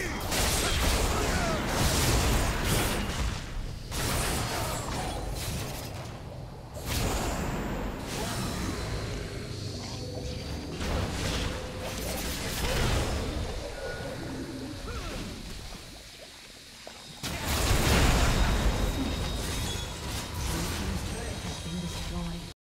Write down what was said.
you!